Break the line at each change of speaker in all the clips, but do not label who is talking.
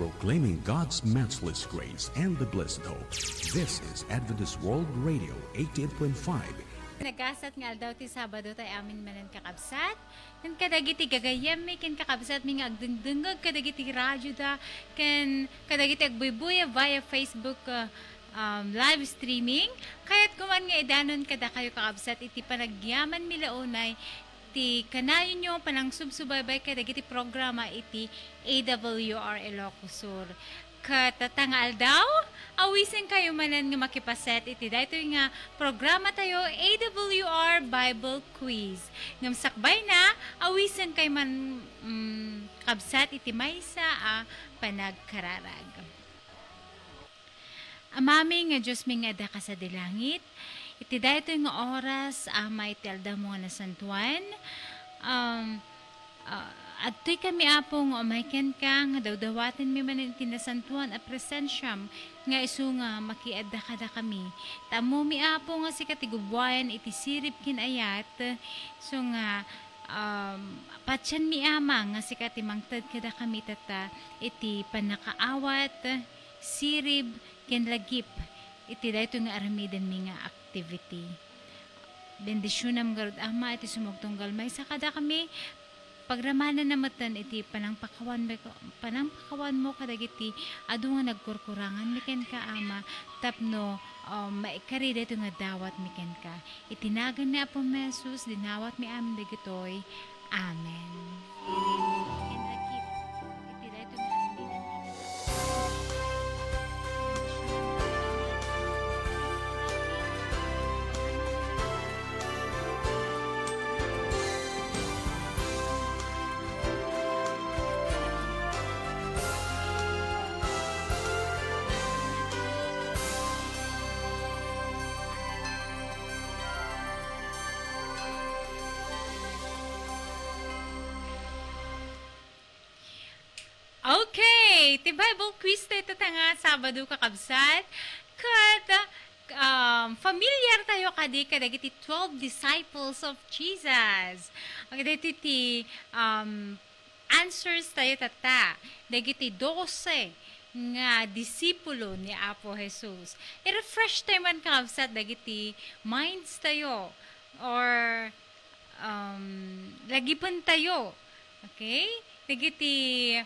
proclaiming God's matchless grace and the blessed hope. This is Adventist World Radio 88.5
Nagasat nga aldaw ti Sabado tay amin manan kakabsat. Kan kadagiti gagayam mi kan kakabsat mi nga agdengdengag kadagiti radyo da kan kadagiti agbuybuya via Facebook uh, um, live streaming. Kaya't kuman nga idanon kada kayo kakabsat iti panagyaman mi launay ti kanayon nyo panang subsubaybay kadagiti programa iti AWR Ilocosur katatangal daw, awisin kayo manan nga makipaset iti dayto nga programa tayo AWR Bible Quiz. Ngam sakbay na, awisin kay man mm, kabsat iti maysa a panagkararag. Amami nga Diyos mi nga daka sa dilangit, iti dayto nga oras ama iti alda mo nga nasantuan, um, uh, at to'y kami apong umayken ka, nga dawdawatin mi man tinasantuan a presensyam, nga isu nga makiadda kada kami. Tamo mi apo nga si katigubwayan iti sirip kinayat, so nga um, patyan mi ama nga si katimangtad kada kami tata iti panakaawat, sirib, kinlagip, iti dayto nga aramidan mi nga activity. Bendisyonam garud ama iti sumugtunggal may sa kada kami pagramanan na matan iti panangpakawan panangpakawan mo kadagiti adu nga nagkurkurangan miken ka ama tapno um, maikari dito nga dawat miken ka itinagan ni Apo Mesus dinawat mi amin dagitoy Amen. Okay, ti Bible quiz tayo nga Sabado kakabsat. Kat, um, familiar tayo kadi kadagiti 12 disciples of Jesus. Okay, dito ti um, answers tayo tata. Dagiti 12 nga disipulo ni Apo Jesus. I-refresh tayo man kakabsat dagiti minds tayo or um, lagipan tayo. Okay? Dagiti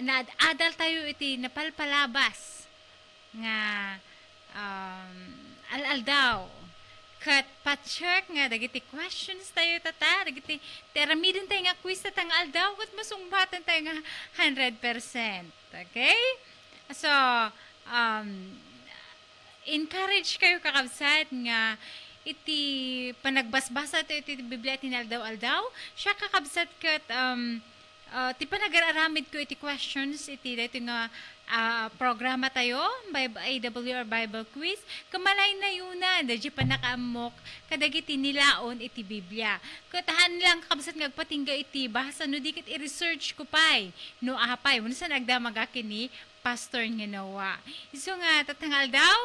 na adal tayo iti napalpalabas nga um, al-al daw kat pa-check nga dagiti questions tayo tata. Dagiti teramidin tayo nga quiz ta nga aldaw. Kat masungbatan tayo nga 100% okay? So um, encourage kayo kakabsat nga iti panagbasbasa tayo iti Biblia tinaldaw-aldaw. Siya kakabsat kat um, uh, ti panagararamid ko iti questions iti dito nga uh, programa tayo by AWR Bible Quiz. Kamalay na yun na dadya pa nakaamok kadagiti nilaon iti Biblia. Katahan lang kabsat ngagpatingga iti bahasa no dikit i-research ko pay no apay wala sa nagdamag ni Pastor nga nawa iso nga tatangal daw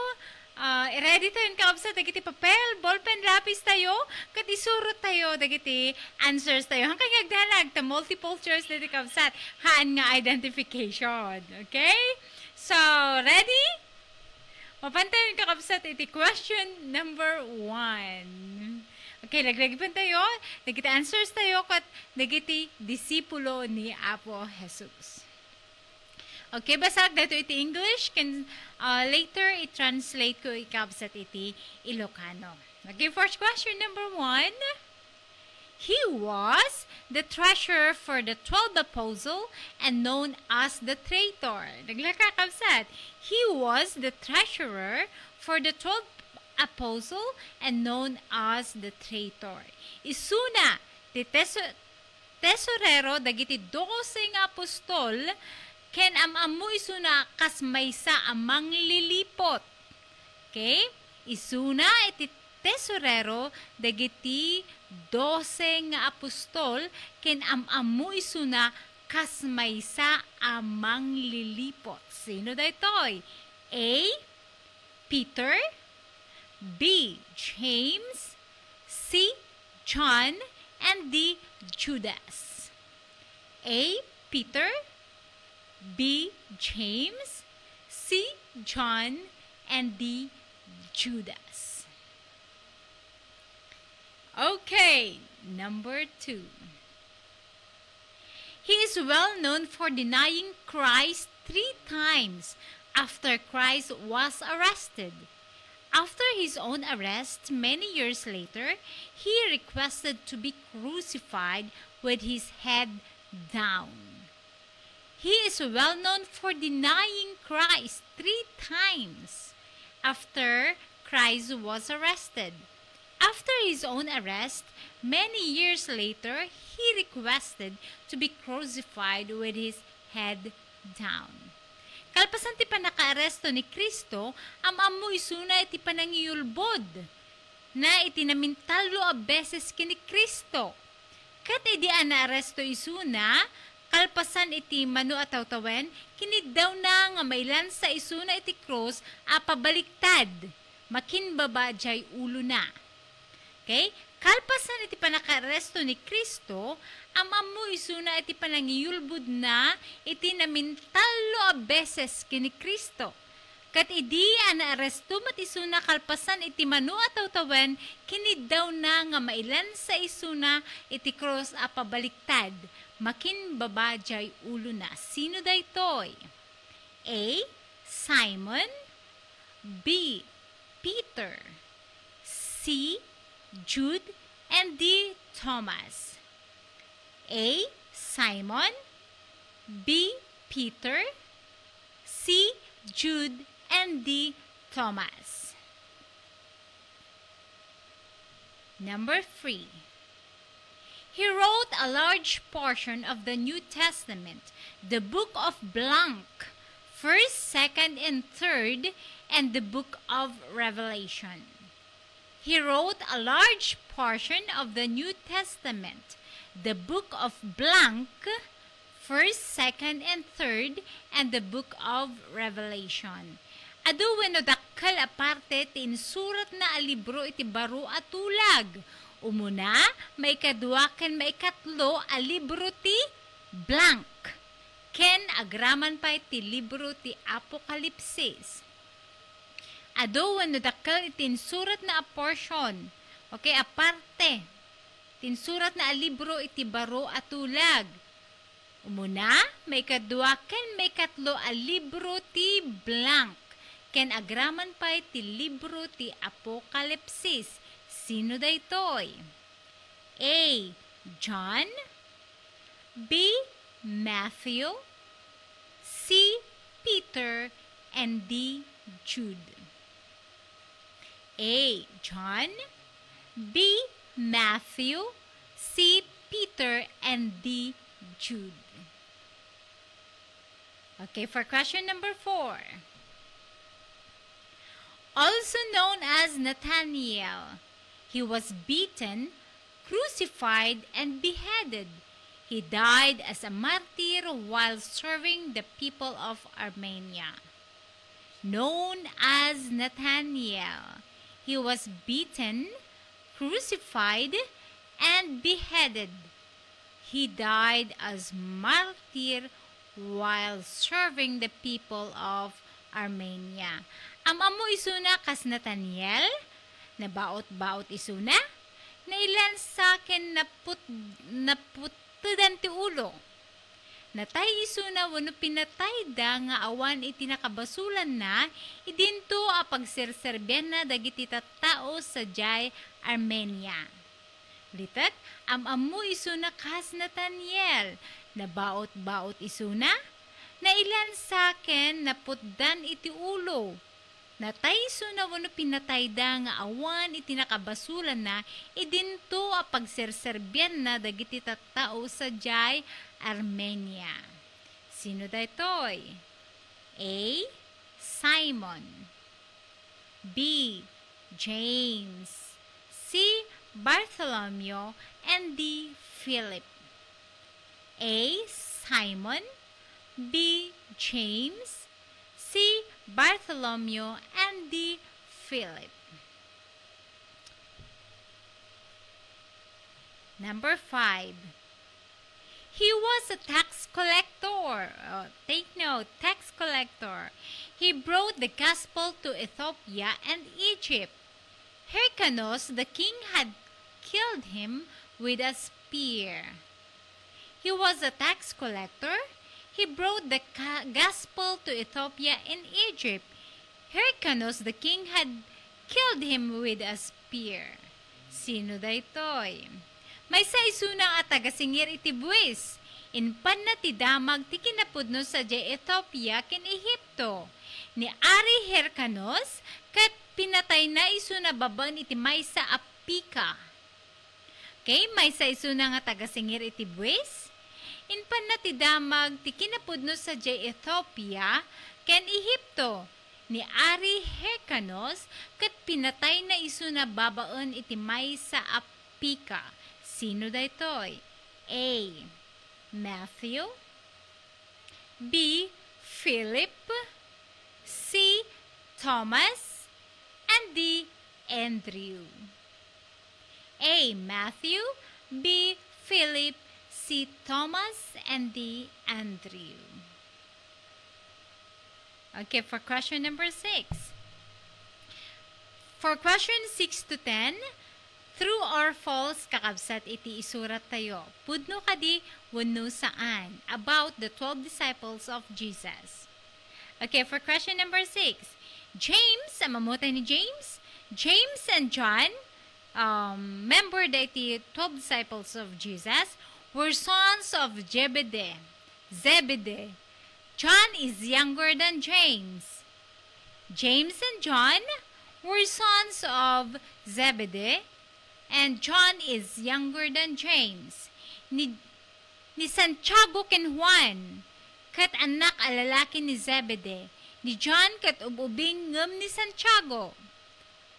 Uh, ready tayo kaabsa dagiti papel, ballpen, lapis tayo, kat isurot tayo dagiti answers tayo. Hanggang ngagdalag ta multiple choice dagiti kaabsat, haan nga identification. Okay? So, ready? Mapantayin kakabsat iti question number one. Okay, laglagipan tayo. Dagiti answers tayo kat dagiti disipulo ni Apo Jesus. Okay, basag dito iti English. Can, uh, later, i-translate ko ikabsat iti Ilocano. Okay, first question number one. He was the treasurer for the twelve apostle and known as the traitor. Naglakakabsat. He was the treasurer for the twelve apostle and known as the traitor. Isuna, ti teso, tesorero dagiti 12 apostol ken am-amu isuna kas maysa amang lilipot. Okay? Isuna iti tesorero dagiti 12 nga apostol ken am-amu isuna kas maysa amang lilipot. Sino daytoy? A. Peter B. James C. John and D. Judas. A. Peter B. James, C. John, and D. Judas. Okay, number two. He is well known for denying Christ three times after Christ was arrested. After his own arrest, many years later, he requested to be crucified with his head down. He is well known for denying Christ three times after Christ was arrested. After his own arrest, many years later, he requested to be crucified with his head down. Kalpasan ti panakaaresto ni Kristo, am amu isuna iti panangiyulbod, na itinamintalo a beses kini Kristo. Kat idi anaaresto isuna, kalpasan iti manu at tawtawen, kinid daw na nga mailan sa isuna iti cross a pabaliktad, makin baba jay ulo na. Okay? Kalpasan iti panakaresto ni Kristo, amamu isuna iti panangiyulbud na iti namintalo a beses kini Kristo. Kat idi ana aresto mat isuna kalpasan iti manu at tawtawen kini daw na nga mailan sa isuna iti cross a pabaliktad makin babajay ulo na. Sino daytoy? A. Simon B. Peter C. Jude, and D. Thomas. A. Simon, B. Peter, C. Jude, and D. Thomas. Number 3. He wrote a large portion of the New Testament, the book of blank, 1st, 2nd, and 3rd, and the book of Revelation. He wrote a large portion of the New Testament, the book of blank, 1st, 2nd, and 3rd, and the book of Revelation. Adu wenno dakkel aparte tin surat na alibro iti baro at tulag. Umuna, may kadwa ken may katlo a libro ti blank. Ken agraman pa iti libro ti Apokalipsis. Ado wenno dakkel itin surat na a portion. Okay, aparte. Tinsurat na a libro iti baro at tulag. Umuna, may kadwa ken may katlo a libro ti blank ken agraman pa ti libro ti Apokalipsis. Sino daytoy? A. John B. Matthew C. Peter and D. Jude. A. John B. Matthew C. Peter and D. Jude. Okay, for question number four also known as Nathaniel. He was beaten, crucified, and beheaded. He died as a martyr while serving the people of Armenia. Known as Nathaniel, he was beaten, crucified, and beheaded. He died as martyr while serving the people of Armenia. Am amo isuna kas Nathaniel, na baot-baot isuna, na. Ilan sa akin naput, naputudan ti ulo. Natay isuna wano pinatay da nga awan iti nakabasulan na, idinto a pagserserbyan na dagiti tattao sa jay Armenia. Litat, am amu isuna kas Nathaniel, na baot-baot isuna, na. Ilan sa akin naputdan iti ulo, Natayso na wano pinatay da nga awan iti nakabasulan na, idinto a pagserserbyan na dagiti tattao sa jay Armenia. Sino da itoy? A. Simon B. James C. Bartholomew and D. Philip A. Simon B. James C. Bartholomew, and D. Philip. Number 5. He was a tax collector. Uh, take note, tax collector. He brought the gospel to Ethiopia and Egypt. Hyrcanus, the king, had killed him with a spear. He was a tax collector. He brought the gospel to Ethiopia and Egypt. Hyrcanus, the king, had killed him with a spear. Sino da ito'y? May sa isuna at tagasingir iti buwis. Inpan na ti damag ti kinapudno sa di Ethiopia kin Ehipto. Ni Ari Hyrcanus kat pinatay na iso na baban iti maysa apika. Kay maysa iso na nga tagasingir iti buwis. Inpan na ti kinapudno sa di Ethiopia ken Ehipto ni Ari Hyrcanus kat pinatay na iso na babaon iti maysa apika. Sino da ito'y? A. Matthew B. Philip C. Thomas and D. Andrew A. Matthew B. Philip C. Thomas and the Andrew Okay, for question number 6 For question 6 to 10 True or false kakabsat iti isurat tayo. Pudno kadi wano saan about the 12 disciples of Jesus. Okay, for question number 6. James, ang mamutay ni James, James and John, um, member that the 12 disciples of Jesus, were sons of Zebedee. Zebedee. John is younger than James. James and John were sons of Zebedee and John is younger than James. Ni, ni Santiago ken Juan, kat anak alalaki ni Zebedee, ni John kat ububing ngem ni Santiago.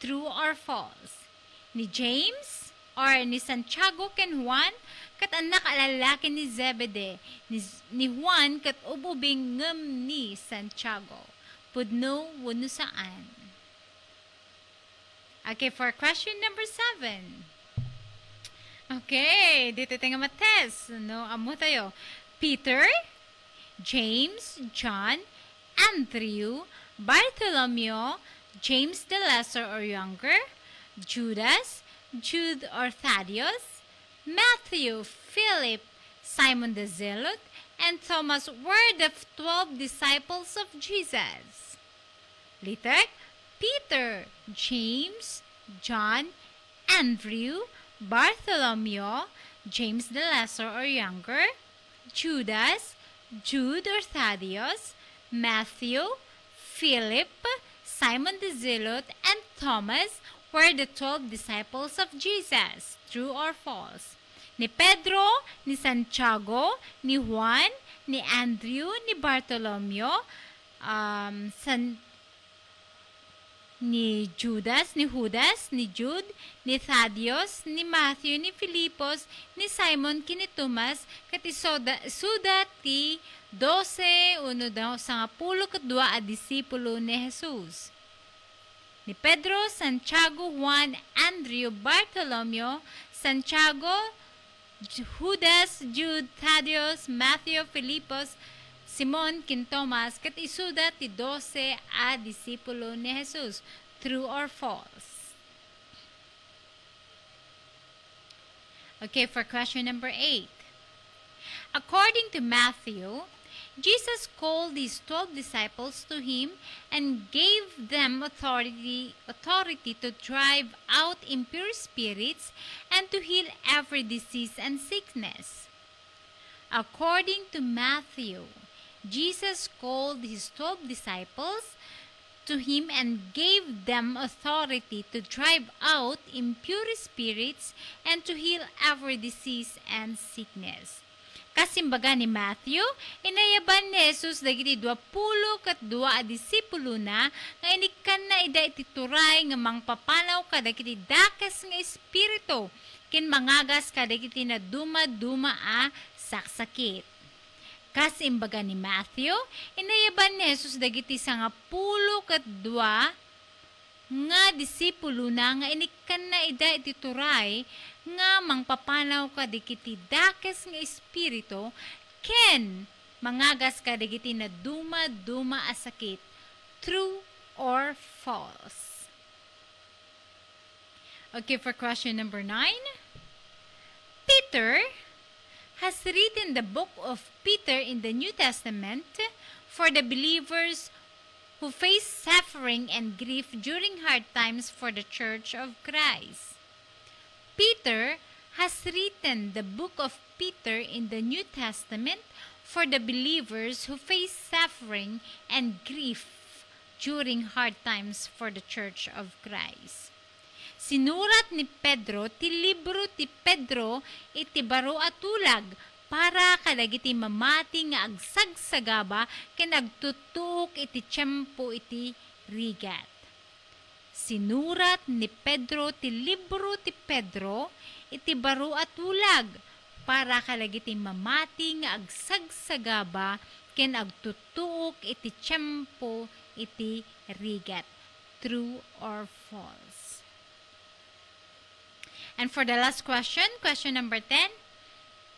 True or false? Ni James or ni Santiago ken Juan, kat anak alalaki ni Zebedee, ni, ni Juan kat ububing ngem ni Santiago. Pudno wano saan? Okay, for question number seven. Okay, dito tayo mates. No, amo tayo. Peter, James, John, Andrew, Bartholomew, James the Lesser or Younger, Judas, Jude or Thaddeus, Matthew, Philip, Simon the Zealot, and Thomas were the twelve disciples of Jesus. Later, Peter, James, John, Andrew, Bartholomew, James the Lesser or Younger, Judas, Jude or Thaddeus, Matthew, Philip, Simon the Zealot, and Thomas were the twelve disciples of Jesus. True or false? Ni Pedro, ni Santiago, ni Juan, ni Andrew, ni Bartholomew, um, San ni Judas, ni Judas, ni Jude, ni Thaddeus, ni Matthew, ni Filipos, ni Simon, kini Tomas, kati soda, suda ti 12, uno daw, sa pulo kadwa a disipulo ni Jesus. Ni Pedro, Santiago, Juan, Andrew, Bartolomeo, Santiago, Judas, Jude, Thaddeus, Matthew, Filipos, Simon kin Thomas kat isuda ti 12 a disipulo ni Jesus. True or false? Okay, for question number 8. According to Matthew, Jesus called his 12 disciples to him and gave them authority, authority to drive out impure spirits and to heal every disease and sickness. According to Matthew, Jesus called his twelve disciples to him and gave them authority to drive out impure spirits and to heal every disease and sickness. Kasimbaga ni Matthew, inayaban ni Jesus dagiti dua pulo kat dua a disipulo na nga inikan na ida itituray nga mangpapanaw kadagiti dakes nga espiritu kin mangagas kadagiti na duma-duma a saksakit. Kas imbaga ni Matthew, inayaban ni Jesus dagiti sa nga pulo kat dua nga disipulo na nga inikan na ida iti turay nga mangpapanaw ka dikiti dakes nga espiritu ken mangagas kadagiti na duma-duma asakit. True or false? Okay, for question number nine. Peter has written the book of Peter in the New Testament for the believers who face suffering and grief during hard times for the Church of Christ. Peter has written the book of Peter in the New Testament for the believers who face suffering and grief during hard times for the Church of Christ. Sinurat ni Pedro ti libro ti Pedro iti baro at tulag para kadagiti mamati nga agsagsagaba ken agtutuk iti tiyempo iti rigat. Sinurat ni Pedro ti libro ti Pedro iti baro at tulag para kalagiti mamati nga agsagsagaba ken agtutuk iti tiyempo iti rigat. True or false? And for the last question, question number 10,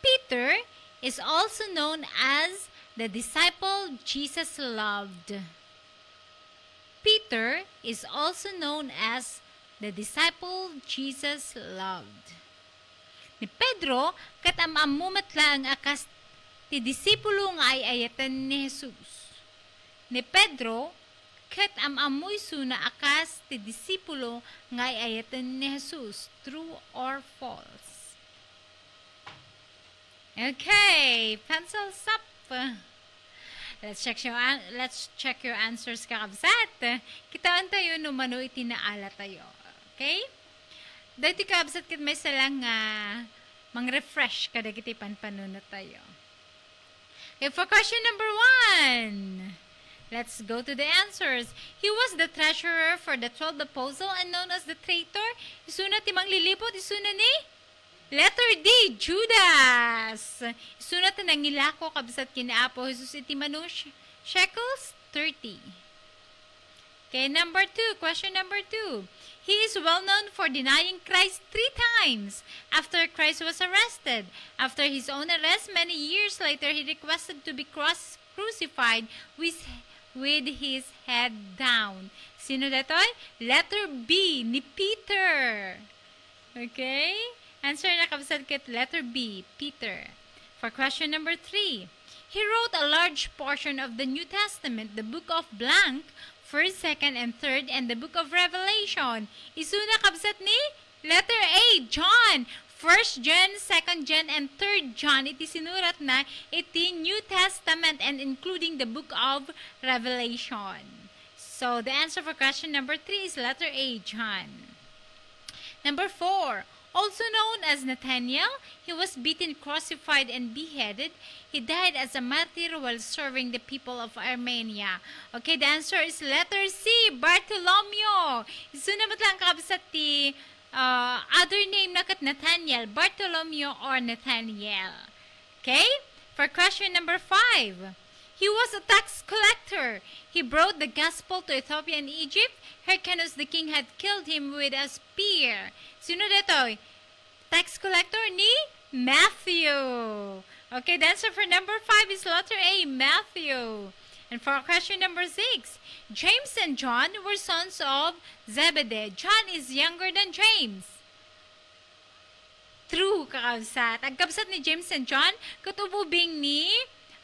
Peter is also known as the disciple Jesus loved. Peter is also known as the disciple Jesus loved. Ni Pedro, katamamumat lang akas ti disipulo nga ay ayatan ni Jesus. Ni Pedro, ket amamoy suna akas ti disipulo nga ay ayatan ni Jesus. True or false? Okay, pencils up. Let's check your let's check your answers kakabsat. Kitaan tayo no mano itinaala tayo. Okay? Dahil kakabsat kit may salang nga uh, mang-refresh kada kiti panpanunot tayo. Okay, for question number one. Let's go to the answers. He was the treasurer for the 12 apostle and known as the traitor. Isuna ti manglilipot, isuna ni Letter D, Judas. Isunat na nangilako kabsat kinaapo Jesus iti manong shekels 30. Okay, number two, question number two. He is well known for denying Christ three times after Christ was arrested. After his own arrest, many years later, he requested to be cross crucified with, with his head down. Sino datoy? Letter B, ni Peter. Okay? Answer na kabsat kit letter B, Peter. For question number three, he wrote a large portion of the New Testament, the book of blank, first, second, and third, and the book of Revelation. Isuna kabsat ni letter A, John. First John, Second John, and Third John, iti sinurat na iti New Testament and including the book of Revelation. So, the answer for question number three is letter A, John. Number four, also known as Nathaniel, he was beaten, crucified, and beheaded. He died as a martyr while serving the people of Armenia. Okay, the answer is letter C, Bartolomeo. Isunamat lang kabsat ti uh, other name na kat Nathaniel, Bartolomeo or Nathaniel. Okay, for question number five. He was a tax collector. He brought the gospel to Ethiopia and Egypt. Hyrcanus the king had killed him with a spear. Sino dito? Tax collector ni Matthew. Okay, the answer for number five is letter A, Matthew. And for question number six, James and John were sons of Zebedee. John is younger than James. True, kakabsat. Ang kabsat ni James and John, katububing ni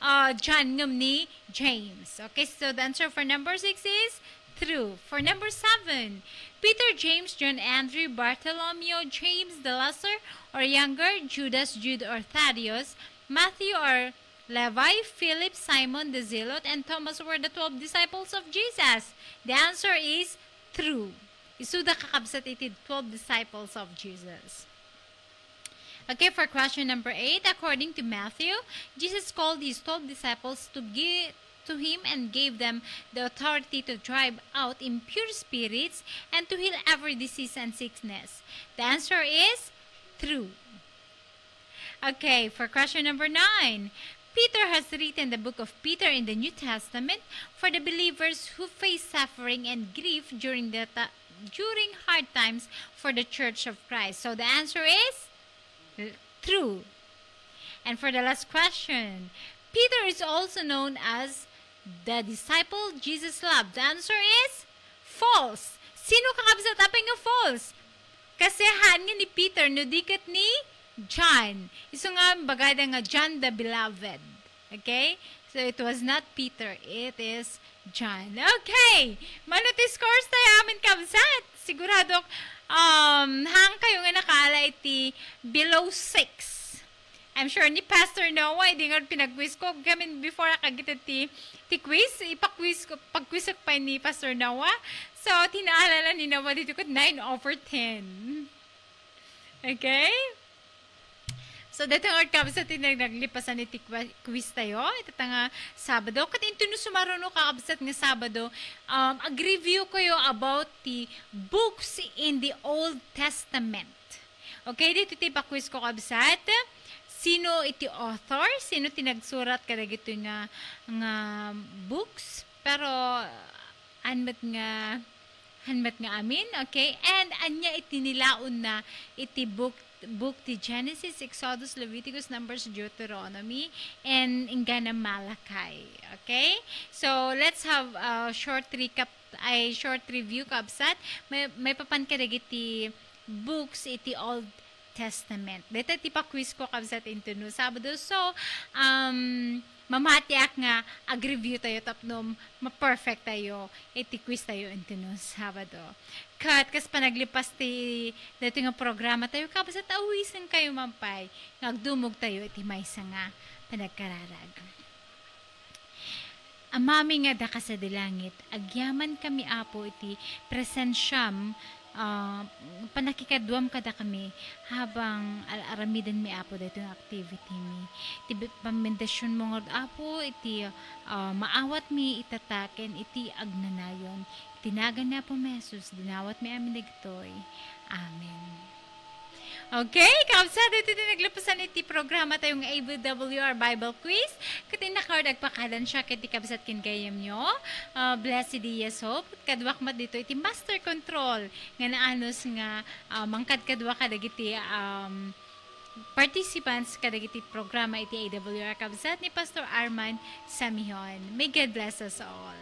uh, John ngam ni James. Okay, so the answer for number six is true. For number seven, Peter, James, John, Andrew, Bartholomew, James the Lesser or younger, Judas, Jude or Thaddeus, Matthew or Levi, Philip, Simon the Zealot, and Thomas were the 12 disciples of Jesus. The answer is true. Isuda kakabsat iti 12 disciples of Jesus. Okay, for question number 8, according to Matthew, Jesus called his 12 disciples to give to him and gave them the authority to drive out impure spirits and to heal every disease and sickness. The answer is true. Okay, for question number 9. Peter has written the book of Peter in the New Testament for the believers who face suffering and grief during the during hard times for the Church of Christ. So the answer is true. And for the last question, Peter is also known as the disciple Jesus loved? The answer is false. Sino kakabsat apay nga false? Kasi han nga ni Peter no dikat ni John. Iso nga bagada nga John the beloved. Okay? So it was not Peter, it is John. Okay! Manuti scores tayo amin kabsat. Sigurado um, hang kayo nga nakala iti below 6. I'm sure ni Pastor Noah, hindi nga pinag-quiz ko. Gamin before akagita ti, ti quiz, ipa-quiz ko, pag-quiz pa ni Pastor Noah. So, tinaalala ni Noah dito ko 9 over 10. Okay? So, dito nga kami sa tinag naglipasan ni quiz tayo. Ito nga Sabado. Kat ito no sumaruno kakabsat nga Sabado, um, ag-review kayo about the books in the Old Testament. Okay, dito tipa quiz ko kabsat sino iti author, sino tinagsurat kada gito nga nga books, pero anmat nga hanmat nga amin, okay? And anya iti nilaon na iti book book ti Genesis, Exodus, Leviticus, Numbers, Deuteronomy, and ingana Malakay. Okay? So, let's have a short recap, ay short review kabsat. May, may papan ka iti books iti Old Testament. Dito ti pa-quiz ko kabsat into no Sabado. So, um, mamatiak nga ag-review tayo tapnom ma-perfect tayo iti quiz tayo into no Sabado. Kat kas panaglipas ti dito nga programa tayo kabsat awisin kayo mampay ngagdumog tayo iti maysa nga panagkararag. Amami nga da ka sa dilangit, agyaman kami apo iti presensyam uh, panakikadwam kada kami habang alaramidan mi apo dito yung activity mi. Iti pamendasyon mo nga apo iti uh, maawat mi itataken iti agnanayon. Tinagan na po mesos, dinawat mi amin nagtoy. Amen. Okay, kamsa dito din naglapasan iti programa tayong AWR Bible Quiz. Kati nakard agpakadan siya kati kabsat kin kayam nyo. Uh, blessed yes hope. Kadwak mat dito iti master control. Nga naanos nga uh, mangkad kadwa kadagiti um, participants kadagiti programa iti AWR kabsat ni Pastor Arman Samihon. May God bless us all.